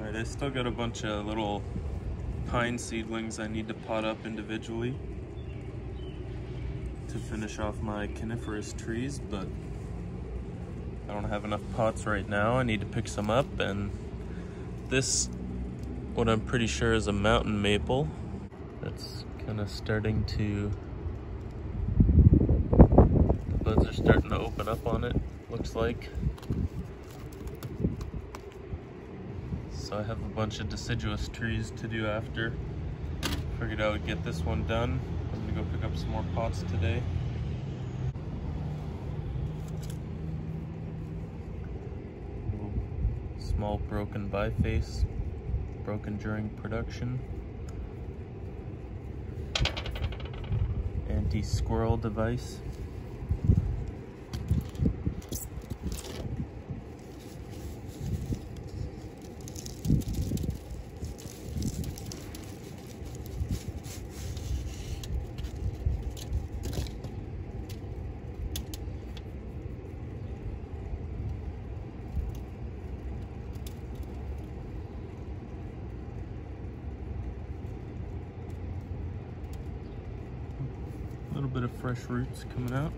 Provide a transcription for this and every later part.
Alright, I still got a bunch of little pine seedlings I need to pot up individually to finish off my coniferous trees, but I don't have enough pots right now. I need to pick some up and this, what I'm pretty sure is a mountain maple that's kind of starting to, the buds are starting to open up on it, looks like. So I have a bunch of deciduous trees to do after. Figured I would get this one done. I'm gonna go pick up some more pots today. Small broken biface, broken during production. Anti-squirrel device. Little bit of fresh roots coming out.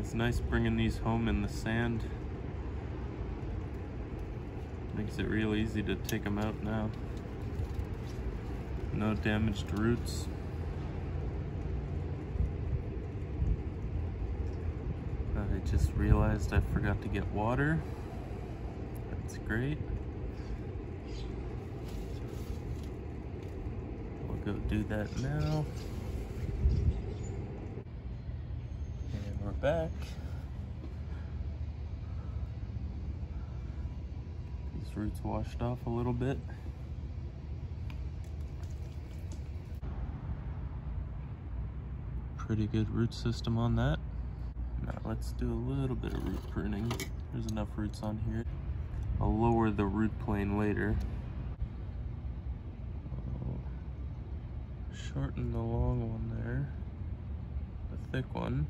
It's nice bringing these home in the sand. Makes it real easy to take them out now. No damaged roots. I just realized I forgot to get water. That's great. We'll go do that now. And we're back. These roots washed off a little bit. Pretty good root system on that. Now let's do a little bit of root pruning. There's enough roots on here. I'll lower the root plane later. Uh, shorten the long one there, the thick one.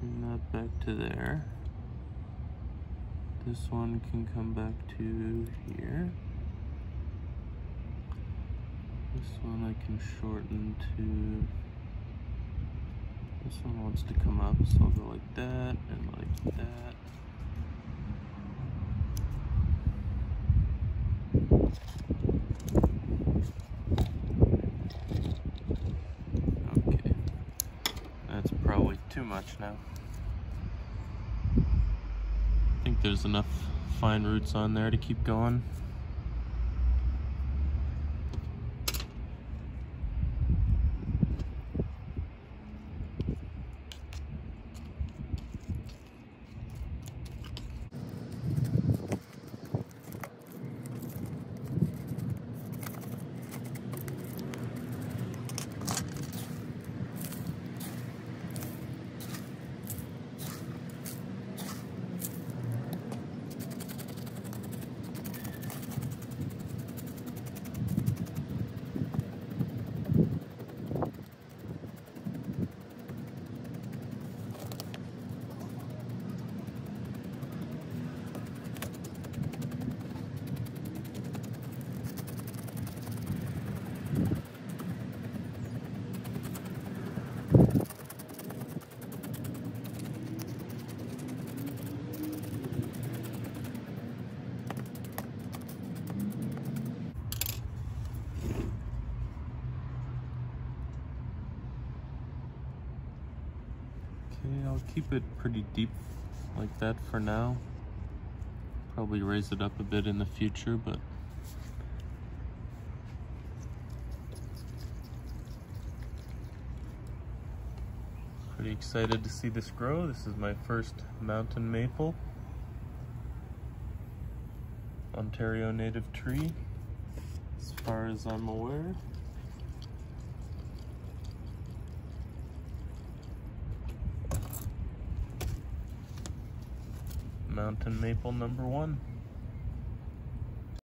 Bring that back to there. This one can come back to here. This one I can shorten to this one wants to come up, so I'll go like that and like that. Okay, that's probably too much now. I think there's enough fine roots on there to keep going. I'll keep it pretty deep like that for now. Probably raise it up a bit in the future, but pretty excited to see this grow. This is my first mountain maple. Ontario native tree, as far as I'm aware. Mountain maple number one.